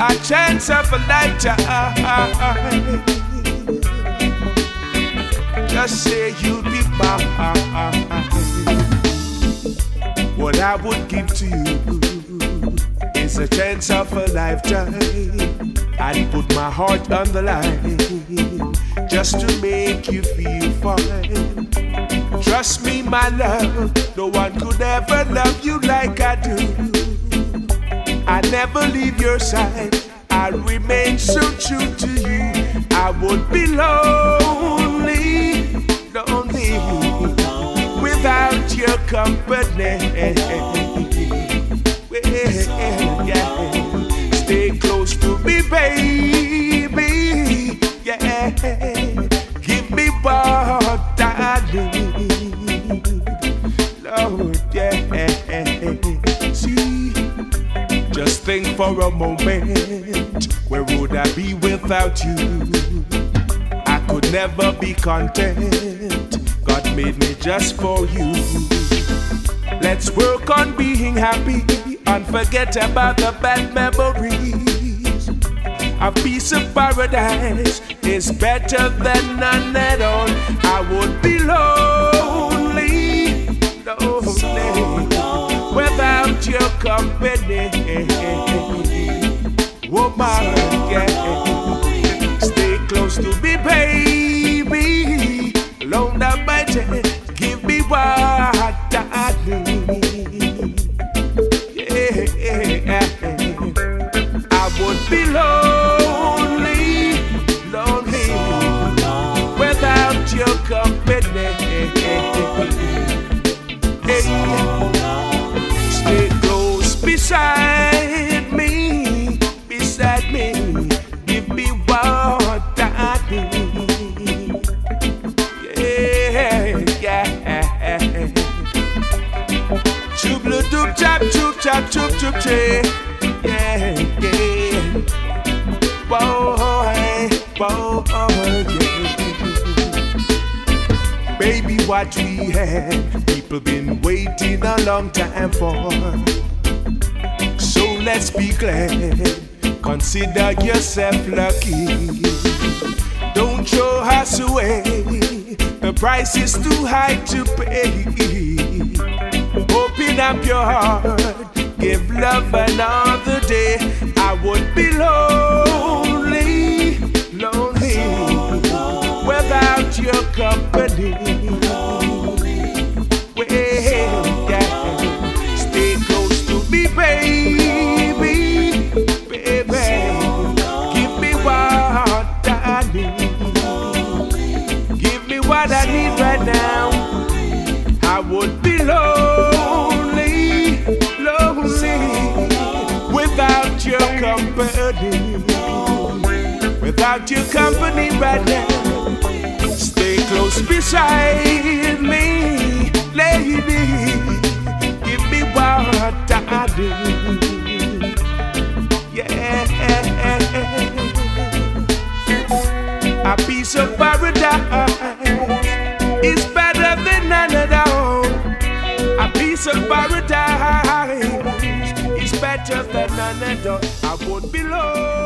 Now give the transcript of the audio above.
a chance of a lifetime. Ah, ah, ah. Just say you'll be mine. What I would give to you is a chance of a lifetime. I'd put my heart on the line just to make you feel fine. Trust me, my love, no one could ever love you like I do. Never leave your side, I remain so true to you. I would be lonely, lonely without your company. Stay close to me, baby. Just think for a moment, where would I be without you? I could never be content. God made me just for you. Let's work on being happy and forget about the bad memories. A piece of paradise is better than none at all. I Alone that mighty, give me need. Yeah, I would be lonely, Yeah, yeah. Boy, boy, oh, yeah. Baby, what we had, people been waiting a long time for. So let's be glad. Consider yourself lucky. Don't throw us away. The price is too high to pay. Open up your heart. Give love another day. I would be lonely, lonely without your company. Well, yeah. Stay close to me, baby, baby. Give me what I need. Give me what I need right now. I would be lonely, your company. Without your company right now. Stay close beside me, lady. Give me what I do. Yeah. A piece of paradise is better than none at all. A piece of paradise. better. I won't be low.